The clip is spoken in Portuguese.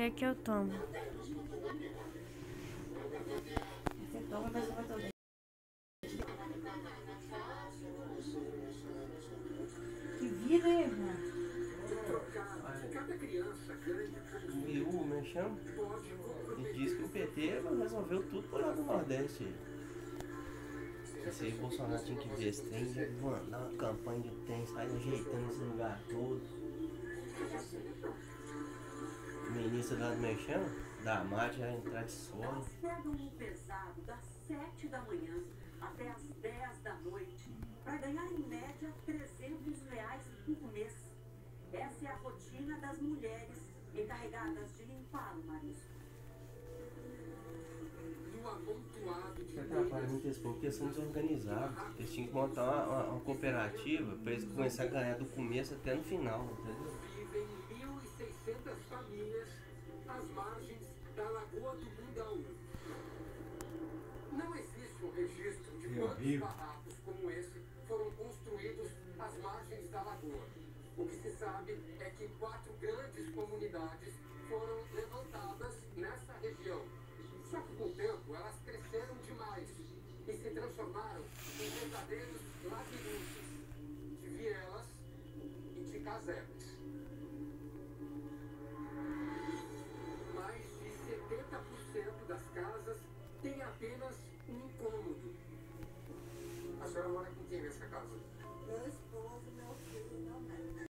é que eu tomo. Você toma, mas eu vou tomar. Que vida, hein, irmã? E o Merchan ele diz que o PT resolveu tudo por lá do Nordeste. Esse aí o Bolsonaro tinha que ver esse trem, mandar uma campanha de trem, sair ajeitando esse lugar todo. Ministro lá do Merchan, da Mate, já entrar de solo. Elas pegam o pesado das 7 da manhã até as 10 da noite para ganhar em média 300 reais por mês. Essa é a rotina das mulheres encarregadas de limpar o marisco. No amontoado de atrapalha muito esse povo, porque eles são desorganizados. Eles tinham que montar uma, uma- uma cooperativa para eles começarem a ganhar do começo até no final, entendeu? Não existe um registro de quantos barracos como esse foram construídos às margens da lagoa. O que se sabe é que quatro grandes comunidades foram levantadas nessa região. Só que com o tempo elas cresceram demais e se transformaram em verdadeiros labirintos de vielas e de casebres. apenas um cômodo. A senhora mora com quem nessa casa? Meu esposo, meu filho.